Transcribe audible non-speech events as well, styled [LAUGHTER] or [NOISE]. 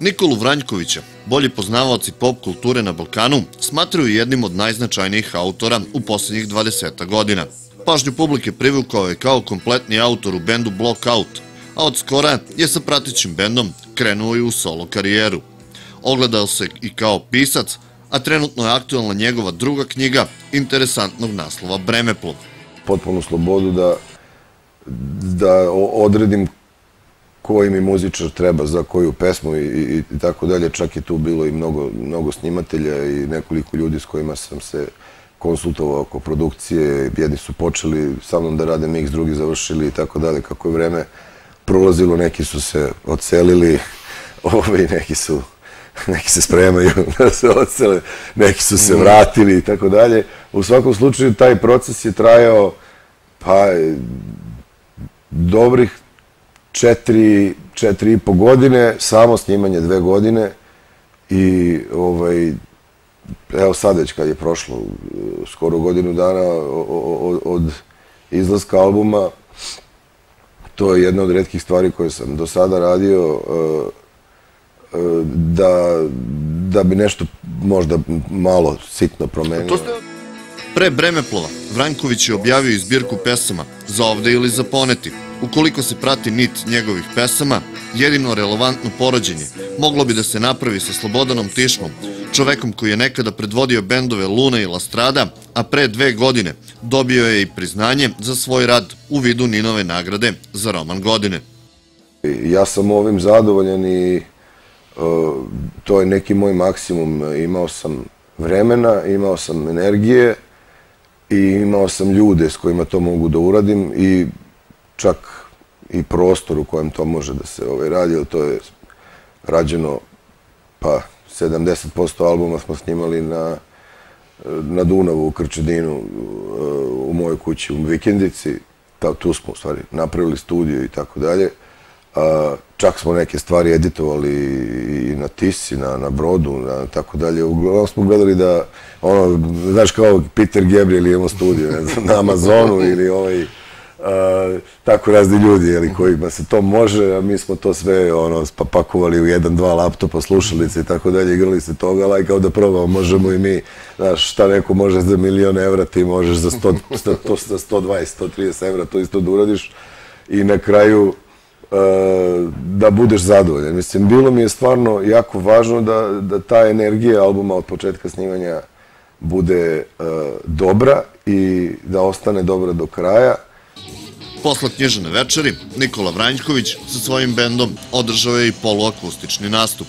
Nikolu Vranjkovića, bolji poznavaoci pop kulture na Balkanu, smatraju jednim od najznačajnijih autora u poslednjih 20 godina. Pažnju publike privukao je kao kompletni autor u bendu Blockout, a od skora je sa pratićim bendom krenuo i u solo karijeru. Ogledao se i kao pisac, a trenutno je aktualna njegova druga knjiga interesantnog naslova Bremeplov. Potpunu slobodu da, da odredim koji mi muzičar treba za koju pesmu i, i, i tako dalje. Čak je tu bilo i mnogo, mnogo snimatelja i nekoliko ljudi s kojima sam se konsultovao oko produkcije. Jedni su počeli sa mnom da rade mix, drugi završili i tako dalje. Kako je vreme prolazilo, neki su se odselili, [LAUGHS] ovaj, neki su [LAUGHS] neki se spremaju [LAUGHS] da se odsele, neki su se vratili i tako dalje. U svakom slučaju taj proces je trajao pa dobrih četiri, četiri i po godine, samo snimanje dve godine i ovaj, evo sad već kad je prošlo skoro godinu dana od, od izlaska albuma, to je jedna od redkih stvari koje sam do sada radio, eh, eh, da, da bi nešto možda malo sitno promenio. Pre Bremeplova, Vranković je objavio izbirku pesama za ovde ili za poneti, Ukoliko se prati nit njegovih pesama, jedino relevantno porođenje moglo bi da se napravi sa Slobodanom Tišmom, čovekom koji je nekada predvodio bendove Luna i Lastrada, a pre dve godine dobio je i priznanje za svoj rad u vidu Ninove nagrade za roman godine. Ja sam ovim zadovoljan i e, to je neki moj maksimum. Imao sam vremena, imao sam energije i imao sam ljude s kojima to mogu da uradim i čak i prostor u kojem to može da se ovaj, radi, ali to je rađeno, pa 70% albuma smo snimali na, na Dunavu, u Krčedinu, u mojoj kući, u Vikendici, ta, tu smo u stvari napravili studio i tako dalje. Čak smo neke stvari editovali i na Tisi, na, na Brodu, na tako dalje. Uglavnom smo gledali da, ono, znaš kao Peter Gabriel imamo studio, ne znam, na Amazonu ili ovaj, tako razni ljudi jeli, kojima se to može, a mi smo to sve ono, pakovali u jedan, dva laptopa, slušalice i tako dalje, igrali se toga, ali kao da probamo, možemo i mi, znaš, šta neko može za milion evra, ti možeš za 100, 100, 120, 130 evra to isto da uradiš i na kraju da budeš zadovoljan. Mislim, bilo mi je stvarno jako važno da, da ta energija albuma od početka snimanja bude uh, dobra i da ostane dobra do kraja, Posle knjižene večeri, Nikola Vranjković sa svojim bendom održao je i poluakustični nastup.